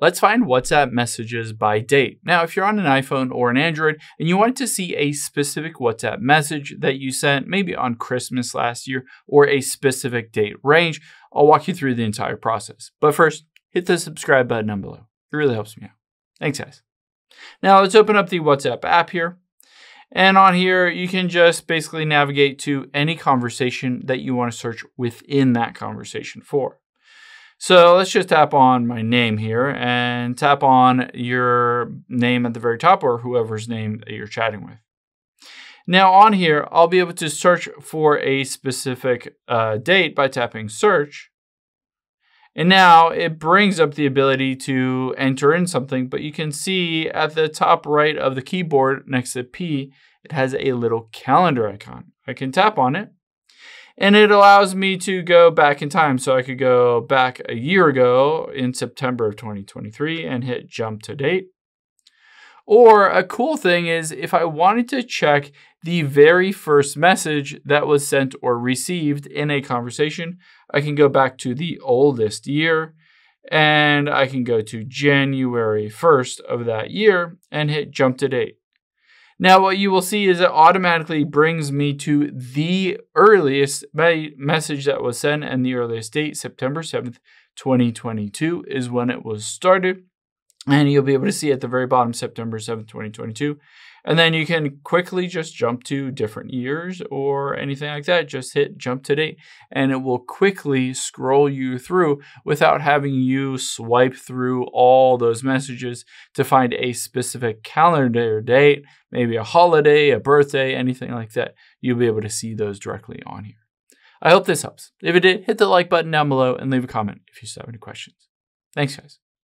Let's find WhatsApp messages by date. Now, if you're on an iPhone or an Android and you want to see a specific WhatsApp message that you sent, maybe on Christmas last year, or a specific date range, I'll walk you through the entire process. But first, hit the subscribe button down below. It really helps me out. Thanks, guys. Now, let's open up the WhatsApp app here. And on here, you can just basically navigate to any conversation that you want to search within that conversation for. So let's just tap on my name here and tap on your name at the very top or whoever's name that you're chatting with. Now on here, I'll be able to search for a specific uh, date by tapping search. And now it brings up the ability to enter in something, but you can see at the top right of the keyboard next to P, it has a little calendar icon. I can tap on it and it allows me to go back in time. So I could go back a year ago in September of 2023 and hit jump to date. Or a cool thing is if I wanted to check the very first message that was sent or received in a conversation, I can go back to the oldest year and I can go to January 1st of that year and hit jump to date. Now, what you will see is it automatically brings me to the earliest message that was sent and the earliest date, September 7th, 2022 is when it was started. And you'll be able to see at the very bottom, September 7th, 2022. And then you can quickly just jump to different years or anything like that. Just hit jump to date and it will quickly scroll you through without having you swipe through all those messages to find a specific calendar date, maybe a holiday, a birthday, anything like that. You'll be able to see those directly on here. I hope this helps. If it did, hit the like button down below and leave a comment if you still have any questions. Thanks, guys.